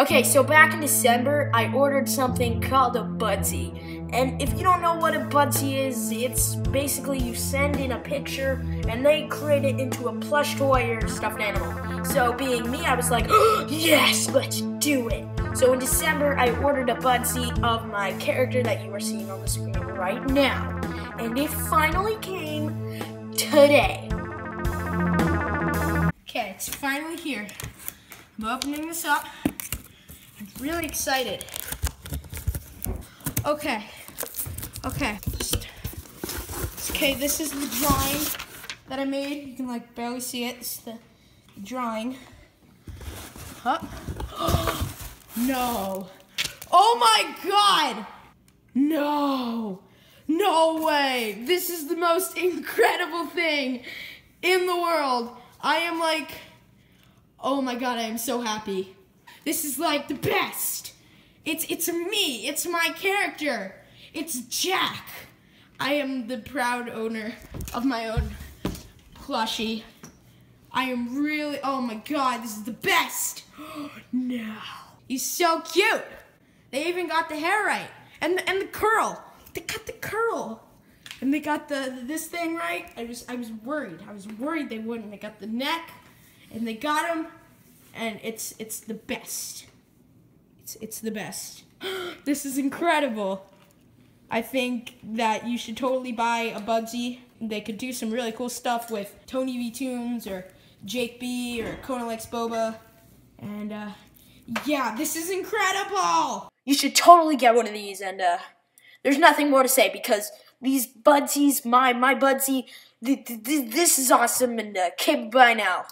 Okay, so back in December, I ordered something called a Budsy. And if you don't know what a Budsy is, it's basically you send in a picture and they create it into a plush toy or stuffed animal. So being me, I was like, oh, yes, let's do it. So in December, I ordered a Budsy of my character that you are seeing on the screen right now. And it finally came today. Okay, it's finally here. I'm opening this up. Really excited. Okay. Okay. Okay, this is the drawing that I made. You can like barely see it. It's the drawing. Huh? no. Oh my god! No. No way. This is the most incredible thing in the world. I am like, oh my god, I am so happy. This is like the best. It's it's me. It's my character. It's Jack. I am the proud owner of my own plushie. I am really, oh my god, this is the best. no. He's so cute. They even got the hair right. And the, and the curl. They got the curl. And they got the this thing right. I was I was worried. I was worried they wouldn't. They got the neck and they got him and it's it's the best. It's it's the best. this is incredible. I think that you should totally buy a Budsy. They could do some really cool stuff with Tony V Tunes or Jake B or Conan X Boba. And uh, yeah, this is incredible. You should totally get one of these and uh, there's nothing more to say because these Budsies, my my Budsy, th th this is awesome and uh, bye now.